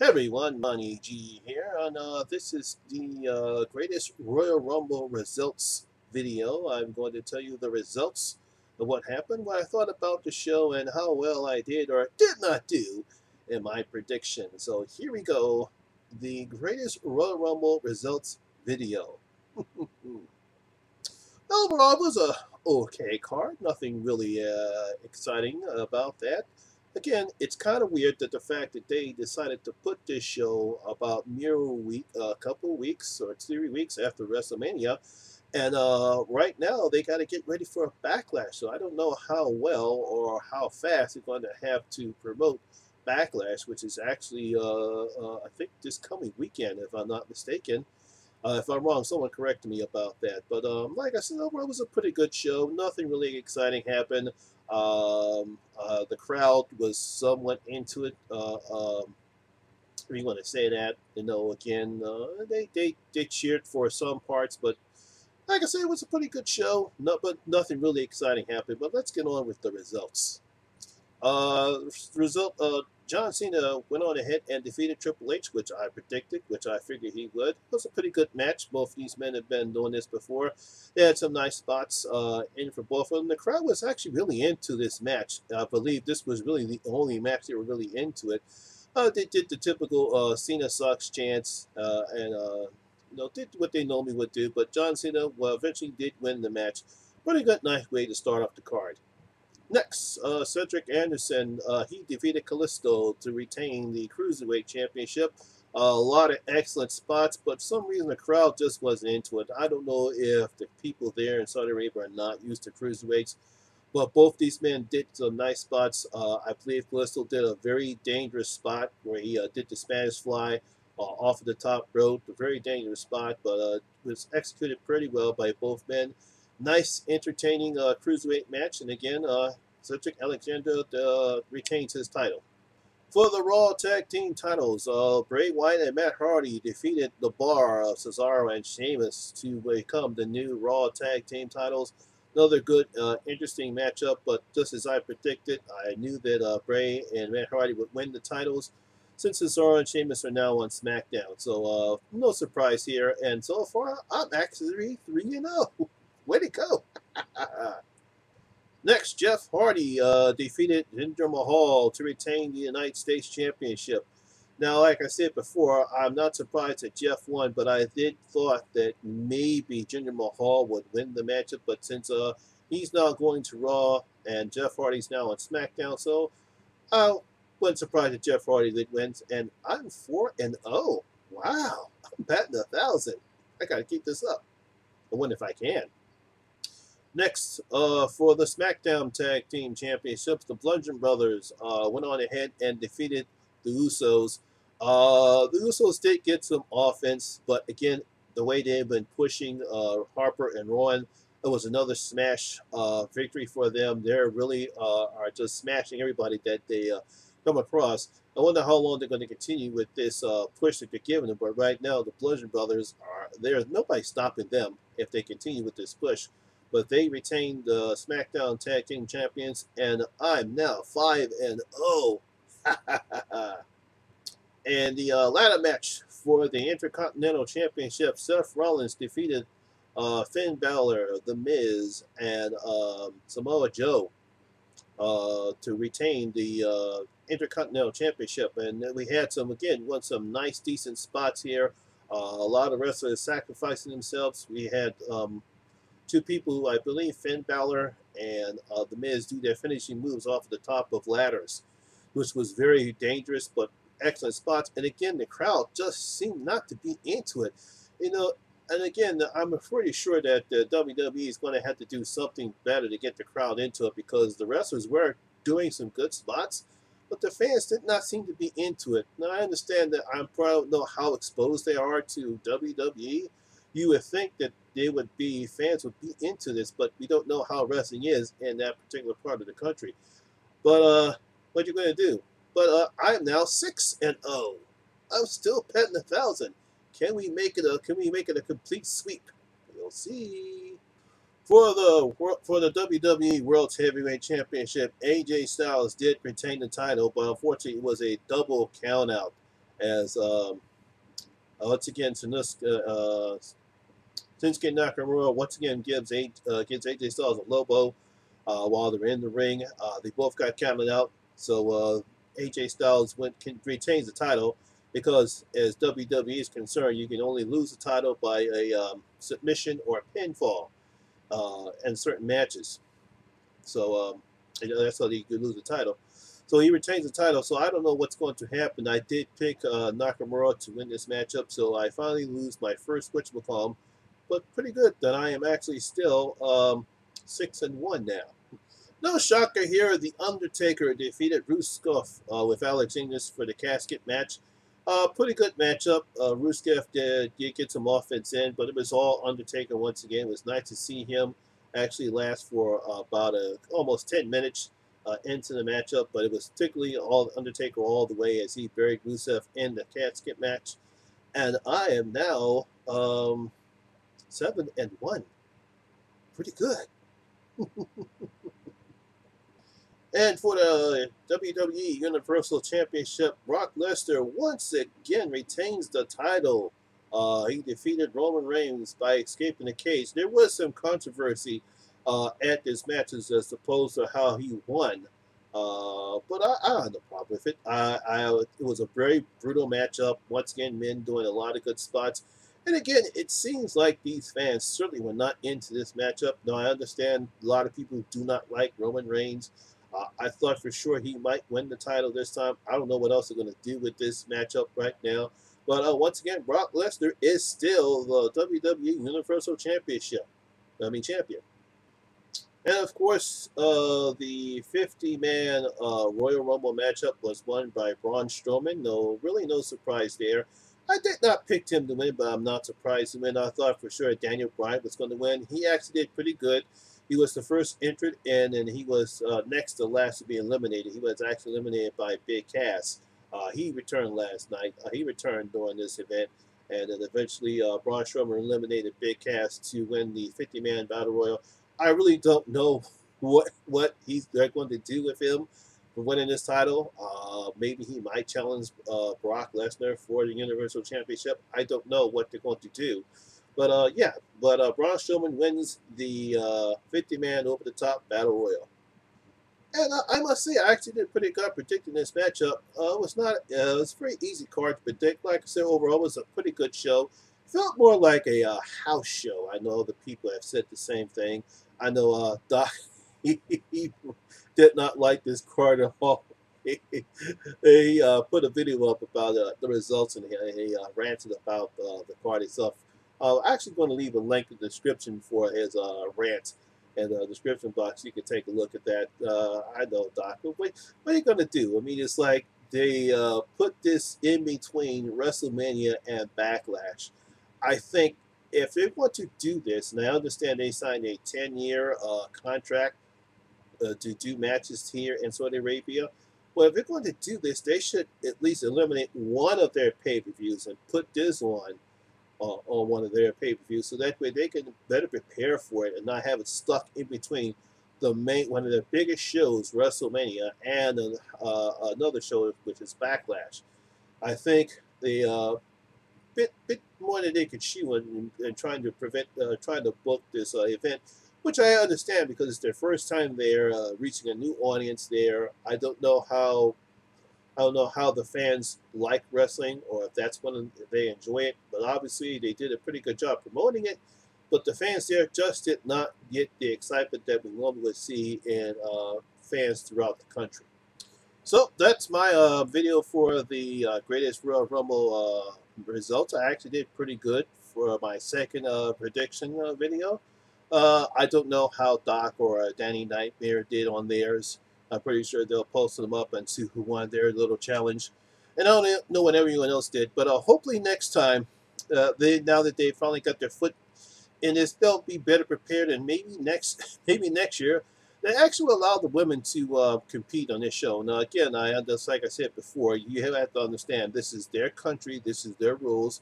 Hey everyone, Monty G here, and uh, this is the uh, greatest Royal Rumble results video. I'm going to tell you the results of what happened, what I thought about the show, and how well I did or did not do in my prediction. So here we go, the greatest Royal Rumble results video. Overall, it was a okay card, nothing really uh, exciting about that again, it's kind of weird that the fact that they decided to put this show about mere week, a couple weeks or three weeks after WrestleMania, and uh, right now they got to get ready for a backlash. So I don't know how well or how fast they're going to have to promote backlash, which is actually uh, uh I think this coming weekend, if I'm not mistaken. Uh, if I'm wrong, someone correct me about that. But um, like I said, overall, it was a pretty good show. Nothing really exciting happened. Um, uh, the crowd was somewhat into it. Uh, um, you want to say that, you know, again, uh, they, they, they cheered for some parts, but like I said, it was a pretty good show. No, but nothing really exciting happened. But let's get on with the results. Uh, result, uh, John Cena went on ahead and defeated Triple H, which I predicted, which I figured he would. It was a pretty good match. Both these men have been doing this before. They had some nice spots uh, in for both of them. The crowd was actually really into this match. I believe this was really the only match they were really into it. Uh, they did the typical uh, Cena sucks chants uh, and uh, you know did what they normally would do. But John Cena well, eventually did win the match. Pretty good, nice way to start off the card. Next, uh, Cedric Anderson, uh, he defeated Kalisto to retain the Cruiserweight Championship. Uh, a lot of excellent spots, but for some reason the crowd just wasn't into it. I don't know if the people there in Saudi Arabia are not used to Cruiserweights, but both these men did some nice spots. Uh, I believe Kalisto did a very dangerous spot where he uh, did the Spanish fly uh, off of the top rope, a very dangerous spot, but it was executed pretty well by both men nice, entertaining uh, cruiserweight match. And again, uh, Cedric Alexander uh, retains his title. For the Raw Tag Team titles, uh, Bray Wyatt and Matt Hardy defeated The Bar, of Cesaro, and Sheamus to become the new Raw Tag Team titles. Another good, uh, interesting matchup, but just as I predicted, I knew that uh, Bray and Matt Hardy would win the titles since Cesaro and Sheamus are now on SmackDown. So, uh, no surprise here. And so far, I'm actually 3 0. Way to go. Next, Jeff Hardy uh, defeated Jinder Mahal to retain the United States Championship. Now, like I said before, I'm not surprised that Jeff won, but I did thought that maybe Jinder Mahal would win the matchup. But since uh, he's now going to Raw and Jeff Hardy's now on SmackDown, so I wasn't surprised that Jeff Hardy did win. And I'm 4 and 0. Wow, I'm batting a thousand. I got to keep this up. I wonder if I can. Next, uh, for the SmackDown Tag Team Championships, the Bludgeon Brothers uh, went on ahead and defeated the Usos. Uh, the Usos did get some offense, but again, the way they've been pushing uh, Harper and Rowan, it was another smash uh, victory for them. They're really uh, are just smashing everybody that they come across. I wonder how long they're going to continue with this push that they're giving them. But right now, the Bludgeon Brothers are there's nobody stopping them if they continue with this push but they retained the SmackDown Tag Team Champions, and I'm now 5 and 0. and the uh, ladder match for the Intercontinental Championship, Seth Rollins defeated uh, Finn Balor, The Miz, and um, Samoa Joe uh, to retain the uh, Intercontinental Championship. And we had some, again, won some nice, decent spots here. Uh, a lot of wrestlers sacrificing themselves. We had um, two people who I believe Finn Balor and uh, The Miz do their finishing moves off the top of ladders, which was very dangerous but excellent spots. And again, the crowd just seemed not to be into it. You know, and again, I'm pretty sure that the WWE is going to have to do something better to get the crowd into it because the wrestlers were doing some good spots, but the fans did not seem to be into it. Now, I understand that I probably don't know how exposed they are to WWE. You would think that they would be fans would be into this, but we don't know how wrestling is in that particular part of the country. But uh, what you going to do? But uh, I am now six and. Oh. I'm still petting a thousand. Can we make it a Can we make it a complete sweep? We'll see. For the for the WWE World Heavyweight Championship, AJ Styles did retain the title, but unfortunately it was a double countout. as um, once again Shinsuke, uh, Shinsuke Nakamura once again gives a, uh, gives AJ Styles a low blow uh, while they're in the ring. Uh, they both got counted out, so uh, AJ Styles went can, retains the title because as WWE is concerned, you can only lose the title by a um, submission or a pinfall uh, in certain matches. So um, that's how you could lose the title. So he retains the title. So I don't know what's going to happen. I did pick uh, Nakamura to win this matchup, so I finally lose my first McCall, but pretty good that I am actually still um, six and one now. No shocker here. The Undertaker defeated Rusev uh, with Alex English for the casket match. Uh, pretty good matchup. Uh, Rusev did, did get some offense in, but it was all Undertaker once again. It was nice to see him actually last for uh, about a, almost 10 minutes uh, into the matchup, but it was particularly all Undertaker all the way as he buried Rusev in the casket match. And I am now um, 7 and 1. Pretty good. And for the WWE Universal Championship, Brock Lesnar once again retains the title. Uh, he defeated Roman Reigns by escaping the cage. There was some controversy uh, at this match as opposed to how he won. Uh, but I, I had no problem with it. I, I, it was a very brutal matchup. Once again, men doing a lot of good spots. And again, it seems like these fans certainly were not into this matchup. Now, I understand a lot of people do not like Roman Reigns. Uh, I thought for sure he might win the title this time. I don't know what else they're going to do with this matchup right now. But uh, once again, Brock Lesnar is still the WWE Universal Championship. I mean, champion. And of course, uh, the 50-man uh, Royal Rumble matchup was won by Braun Strowman. No, really no surprise there. I did not pick him to win, but I'm not surprised to win. I thought for sure Daniel Bryan was going to win. He actually did pretty good. He was the first entered in, and he was uh, next to last to be eliminated. He was actually eliminated by Big Cass. Uh, he returned last night. Uh, he returned during this event, and then eventually uh, Braun Strowman eliminated Big Cass to win the 50-man Battle Royal. I really don't know what what he's they're going to do with him for winning this title. Uh, maybe he might challenge uh, Brock Lesnar for the Universal Championship. I don't know what they're going to do. But uh, yeah, but uh, Braun Strowman wins the uh, 50 man over the top battle royal. And uh, I must say, I actually did pretty good predicting this matchup. Uh, it was not, uh, it was a very easy card to predict. Like I said, overall, it was a pretty good show. Felt more like a uh, house show. I know the people have said the same thing. I know uh, Doc did not like this card at all. he uh, put a video up about uh, the results and he, uh, ranted about uh, the card itself. Uh, I'm actually going to leave a link in the description for his uh, rant in the description box. You can take a look at that. I know, Doc, but what, what are you going to do? I mean, it's like they put this in between WrestleMania and Backlash. I think if they want to do this, and I understand they signed a 10-year uh, contract uh, to do matches here in Saudi Arabia, well, if they're going to do this, they should at least eliminate one of their pay-per-views and put this on uh, on one of their pay-per-views, so that way they can better prepare for it and not have it stuck in between the main one of the biggest shows, WrestleMania, and uh, another show which is Backlash. I think the uh, bit bit more than they could chew in, in trying to prevent uh, trying to book this uh, event, which I understand because it's their first time there, uh, reaching a new audience there. I don't know how I don't know how the fans like wrestling or if that's when they enjoy it, but obviously they did a pretty good job promoting it. But the fans there just did not get the excitement that we normally see in uh, fans throughout the country. So that's my uh, video for the uh, greatest Royal Rumble uh, results. I actually did pretty good for my second uh, prediction uh, video. I don't know how Doc or Danny Nightmare did on theirs. I'm pretty sure they'll post them up and see who won their little challenge. And I don't know what everyone else did, but uh, hopefully next time, uh, they now that they finally got their foot in this, they'll be better prepared. And maybe next, maybe next year, they actually allow the women to uh, compete on this show. Now, again, I just like I said before, you have to understand this is their country, this is their rules.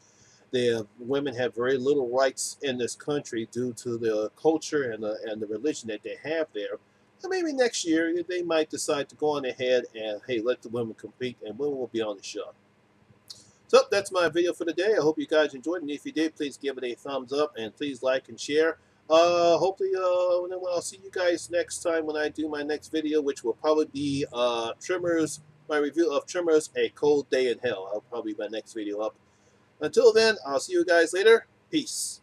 They have, women have very little rights in this country due to the culture and the, and the religion that they have there. And maybe next year they might decide to go on ahead and hey, let the women compete, and women will be on the show. So that's my video for today. I hope you guys enjoyed, and if you did, please give it a thumbs up and please like and share. Uh, hopefully, uh, I'll see you guys next time when I do my next video, which will probably be uh, Tremors, my review of Tremors, A Cold Day in Hell. I'll probably my next video up. Until then, I'll see you guys later. Peace.